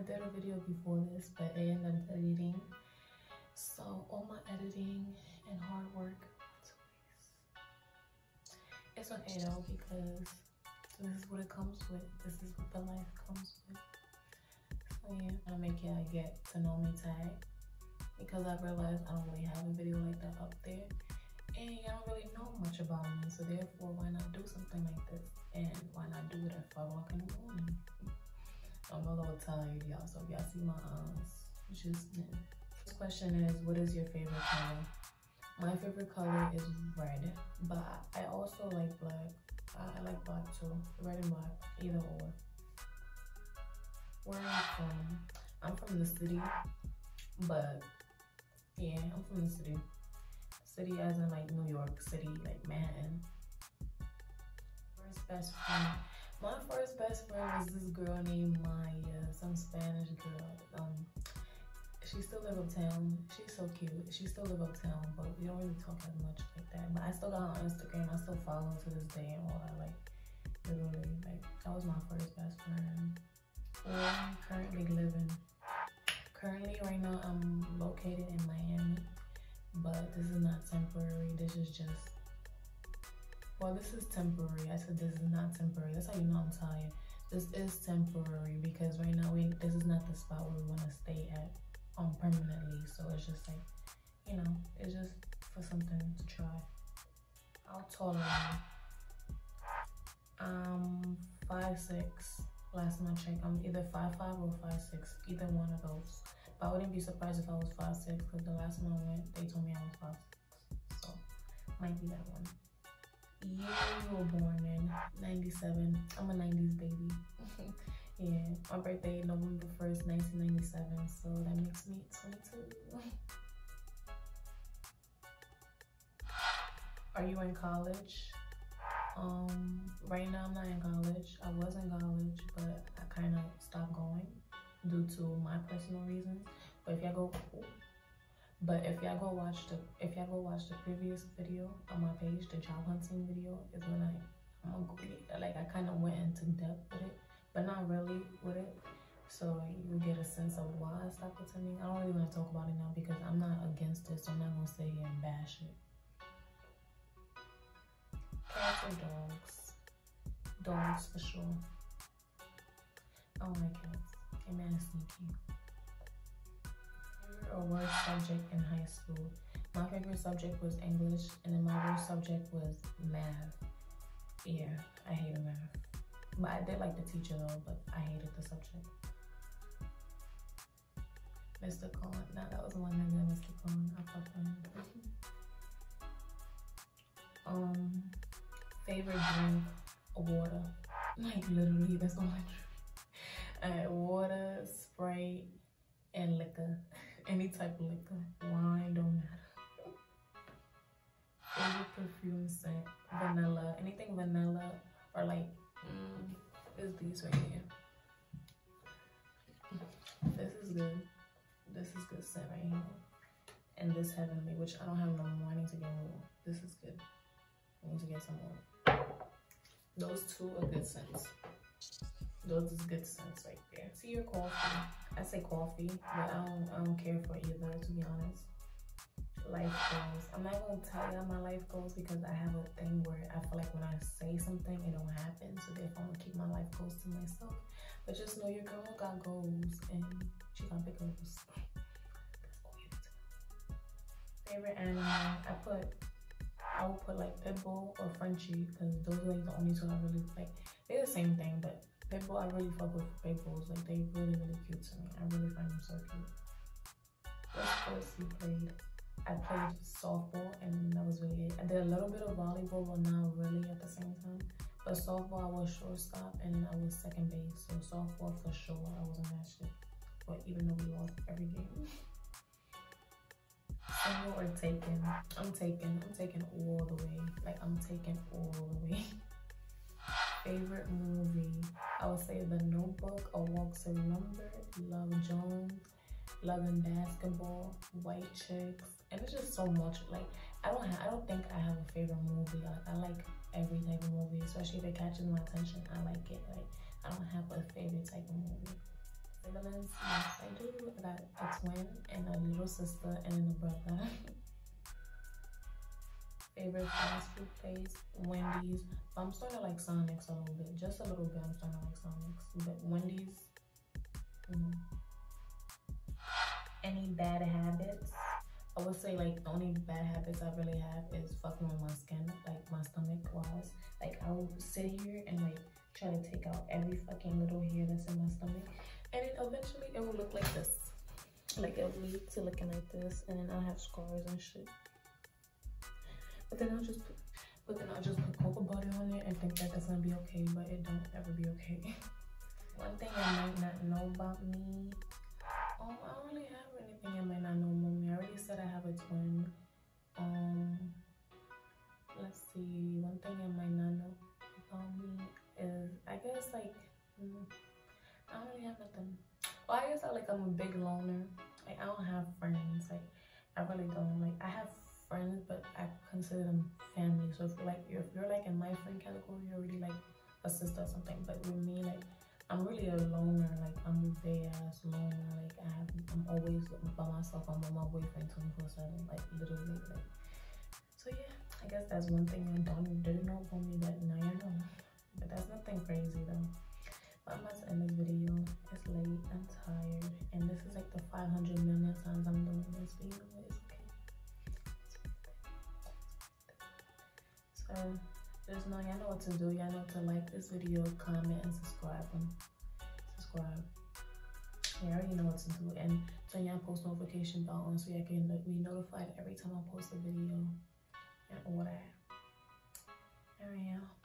I did a video before this, but I ended up deleting. So all my editing and hard work It's okay though because this is what it comes with. This is what the life comes with. So yeah, I'm gonna make y'all get to know me tag because I realized I don't really have a video like that up there and y'all don't really know much about me so therefore why not do something like this and why not do it at 5 o'clock in the morning I'm a little tired y'all so y'all see my eyes just. This question is what is your favorite color my favorite color is red but I also like black I like black too red and black either or where am I from I'm from the city but yeah, I'm from the city. City as in like New York City, like Manhattan. First best friend. My first best friend was this girl named Maya, some Spanish girl. Um, she still live uptown. She's so cute. She still live uptown, but we don't really talk as much like that. But I still got her on Instagram. I still follow to this day and all that. Like, literally, like that was my first best friend. I'm currently living currently right now i'm located in miami but this is not temporary this is just well this is temporary i said this is not temporary that's how you know i'm tired this is temporary because right now we this is not the spot where we want to stay at um permanently so it's just like you know it's just for something to try how tall am i um five six last time I checked, I'm either five five or five six, either one of those. But I wouldn't be surprised if I was five six because the last I went, they told me I was five six. So might be that one. You were born in, 97. I'm a 90s baby. yeah, my birthday November 1st, 1997. So that makes me 22. Are you in college? Um, right now I'm not in college. I was in college, but I kind of stopped going due to my personal reasons. But if y'all go, but if y'all go watch the, if y'all go watch the previous video on my page, the job hunting video is when I, like I kind of went into depth with it, but not really with it. So you get a sense of why I stopped attending. I don't really want to talk about it now because I'm not against it, so I'm not gonna sit here and bash it. Cats or dogs? Dogs for sure. I don't like cats. Hey man, sneaky. Or worst subject in high school? My favorite subject was English, and then my worst subject was math. Yeah, I hated math. But I did like the teacher though, but I hated the subject. Mr. Cohen. Nah, that was the one nigga, Mr. Cohen. I fucked um, favorite drink, water. Like literally, that's all I drink. Uh, water, Sprite, and liquor. Any type of liquor. Wine, don't matter. Favorite perfume scent, vanilla. Anything vanilla or like, mm, is these right here. This is good. This is good scent right here. And this heavenly, which I don't have no more. I need to get more. This is good. I need to get some more. Those two are good scents. Those is good scents right there. See your coffee. I say coffee, but I don't, I don't care for either, to be honest. Life goals. I'm not gonna tell you my life goals because I have a thing where I feel like when I say something, it don't happen. So therefore, I'm gonna keep my life goals to myself. But just know your girl got goals and she got big goals. Favorite animal? I put I would put like Pitbull or Frenchie because those are like the only two I really like. They're the same thing, but Pitbull, I really fuck with Pitbulls. Like they really, really cute to me. I really find them so cute. What sports you played? I played softball and that was really it. I did a little bit of volleyball, but not really at the same time. But softball, I was shortstop and I was second base. So softball for sure, I was that shit. But even though we lost every game. Single or taken? I'm taking. I'm taking all the way. Like I'm taking all the way. Favorite movie? I would say The Notebook, A Walk to Remember, Love Jones, Love and Basketball, White Chicks, and it's just so much. Like I don't have, I don't think I have a favorite movie. Like I like every type of movie, especially if it catches my attention. I like it. Like I don't have a favorite type of movie. Yes, I do. I got a twin and a little sister and a brother. Favorite fast food place? Wendy's. I'm starting to like Sonics a little bit. Just a little bit. I'm starting to like Sonics. But Wendy's. Mm. Any bad habits? I would say like the only bad habits I really have is fucking with my skin, like my stomach wise. Like I will sit here and like try to take out every fucking little hair that's in my stomach. And then eventually it will look like this. Like it will lead to looking like this and then I'll have scars and shit. But then I'll just put but then I'll just put cocoa butter on it and think that that's gonna be okay, but it don't ever be okay. One thing I might not know about me. Um, I don't really have anything I might not know about me. I already said I have a twin. Um, let's see. One thing I might not know about me is, I guess like, mm, I don't really have nothing. Well, I guess I like I'm a big loner. Like I don't have friends. Like I really don't. Like I have friends, but consider them family. So if you're like if you're like in my friend category, you're really like a sister or something. But with me, like I'm really a loner. Like I'm a big ass loner. Like I have I'm always by myself. I'm with my boyfriend 24 seven. Like literally. Like so yeah. I guess that's one thing I don't didn't know for me that now you know. But that's nothing crazy though. But I'm about to end this video. It's late. I'm tired. And this is like the 500 million um, there's no, y'all know what to do. Y'all know to like this video, comment, and subscribe. And subscribe. Yeah, I already know what to do. And turn your post notification bell on so y'all can be notified every time I post a video and all that. There we go.